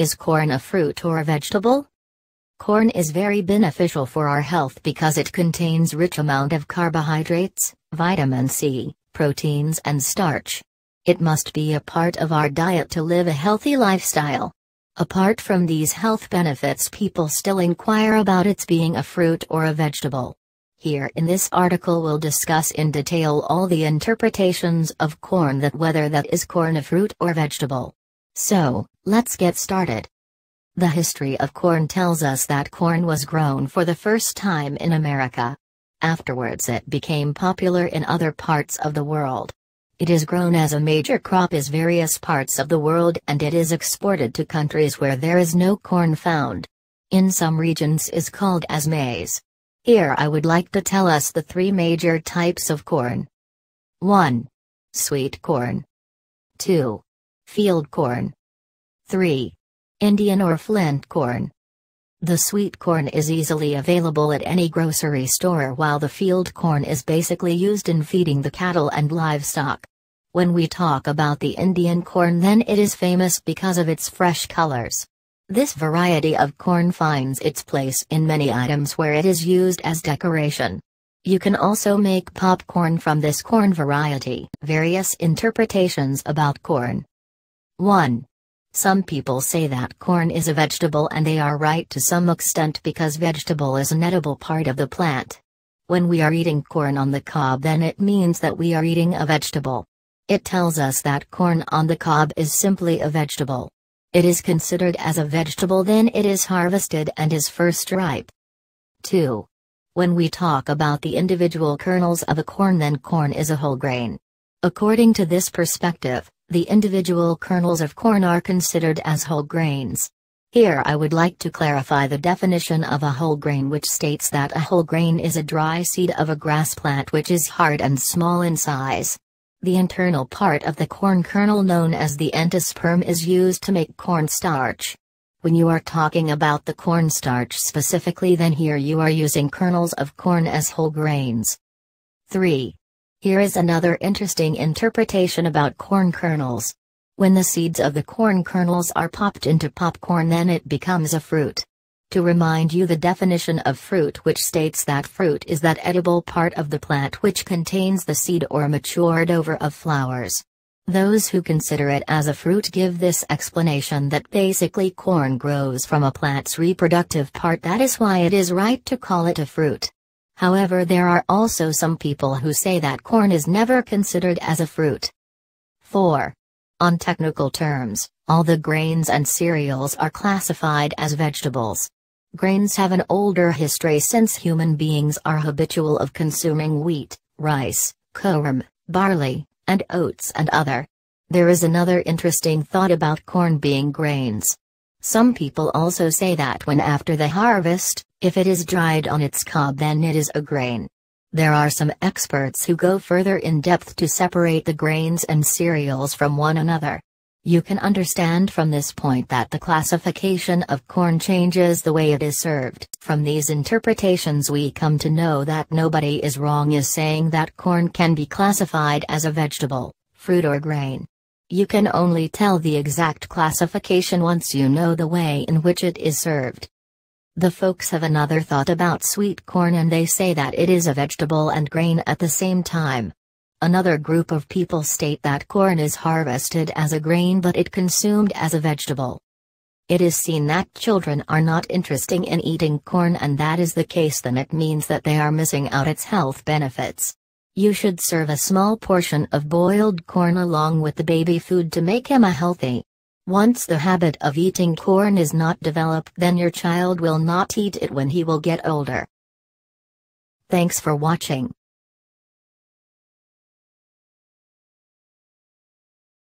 Is corn a fruit or a vegetable? Corn is very beneficial for our health because it contains rich amount of carbohydrates, vitamin C, proteins and starch. It must be a part of our diet to live a healthy lifestyle. Apart from these health benefits people still inquire about its being a fruit or a vegetable. Here in this article we'll discuss in detail all the interpretations of corn that whether that is corn a fruit or vegetable. So, let's get started. The history of corn tells us that corn was grown for the first time in America. Afterwards it became popular in other parts of the world. It is grown as a major crop in various parts of the world and it is exported to countries where there is no corn found. In some regions is called as maize. Here I would like to tell us the three major types of corn. 1. Sweet corn. 2. Field corn. 3. Indian or flint corn. The sweet corn is easily available at any grocery store while the field corn is basically used in feeding the cattle and livestock. When we talk about the Indian corn then it is famous because of its fresh colors. This variety of corn finds its place in many items where it is used as decoration. You can also make popcorn from this corn variety. Various interpretations about corn. 1. Some people say that corn is a vegetable and they are right to some extent because vegetable is an edible part of the plant. When we are eating corn on the cob then it means that we are eating a vegetable. It tells us that corn on the cob is simply a vegetable. It is considered as a vegetable then it is harvested and is first ripe. 2. When we talk about the individual kernels of a corn then corn is a whole grain. According to this perspective, the individual kernels of corn are considered as whole grains. Here I would like to clarify the definition of a whole grain which states that a whole grain is a dry seed of a grass plant which is hard and small in size. The internal part of the corn kernel known as the endosperm is used to make corn starch. When you are talking about the cornstarch specifically then here you are using kernels of corn as whole grains. 3. Here is another interesting interpretation about corn kernels. When the seeds of the corn kernels are popped into popcorn then it becomes a fruit to remind you the definition of fruit which states that fruit is that edible part of the plant which contains the seed or matured ovary of flowers. Those who consider it as a fruit give this explanation that basically corn grows from a plant's reproductive part that is why it is right to call it a fruit. However there are also some people who say that corn is never considered as a fruit. 4. On technical terms, all the grains and cereals are classified as vegetables. Grains have an older history since human beings are habitual of consuming wheat, rice, corn, barley, and oats and other. There is another interesting thought about corn being grains. Some people also say that when after the harvest, if it is dried on its cob then it is a grain. There are some experts who go further in depth to separate the grains and cereals from one another. You can understand from this point that the classification of corn changes the way it is served. From these interpretations we come to know that nobody is wrong is saying that corn can be classified as a vegetable, fruit or grain. You can only tell the exact classification once you know the way in which it is served. The folks have another thought about sweet corn and they say that it is a vegetable and grain at the same time. Another group of people state that corn is harvested as a grain but it consumed as a vegetable. It is seen that children are not interested in eating corn and that is the case then it means that they are missing out its health benefits. You should serve a small portion of boiled corn along with the baby food to make him a healthy. Once the habit of eating corn is not developed then your child will not eat it when he will get older. Thanks for watching.